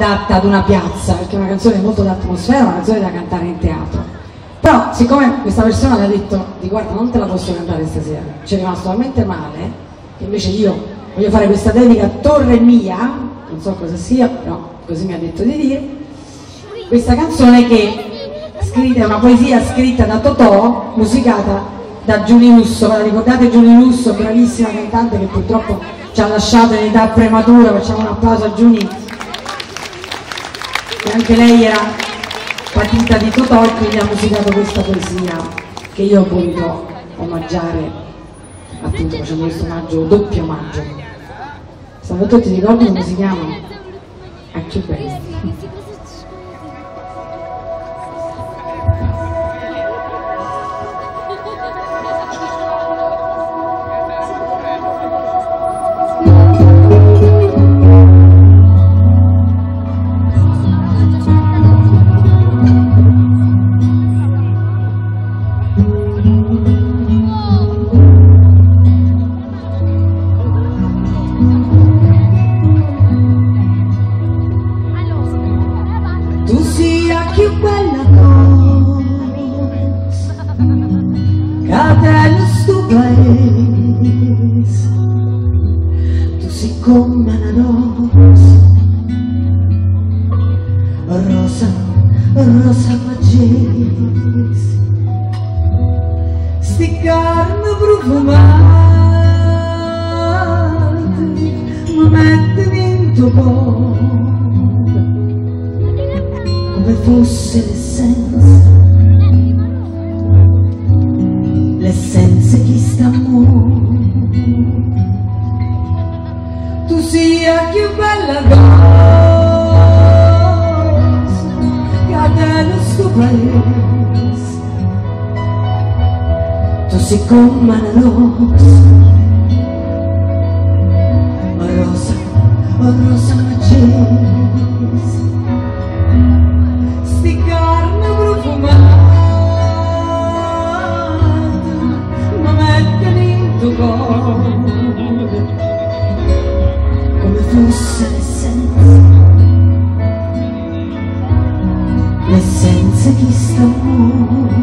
adatta ad una piazza, perché è una canzone molto d'atmosfera, una canzone da cantare in teatro. Però siccome questa persona le ha detto di guarda non te la posso cantare stasera, ci è rimasto talmente male che invece io voglio fare questa dedica a Torre Mia, non so cosa sia, però così mi ha detto di dire, questa canzone che è una poesia scritta da Totò, musicata da Giuni Russo, la ricordate Giuni Russo, bravissima cantante che purtroppo ci ha lasciato in età prematura, facciamo un applauso a Giuni, che anche lei era patita di Totò e quindi ha musicato questa poesia che io ho voluto omaggiare, appunto facendo questo omaggio, doppio omaggio. Salvatore ti ricordi come si chiama? Ah, che bello. Come una rosa, rosa, rosa magese, sti carne profumate, mi mettono in tuo cuore, fosse l'essenza, l'essenza che sta amore. sia più bella cosa che ha dello sto paese tu sei come una rosa rosa Simple citizens Listen to these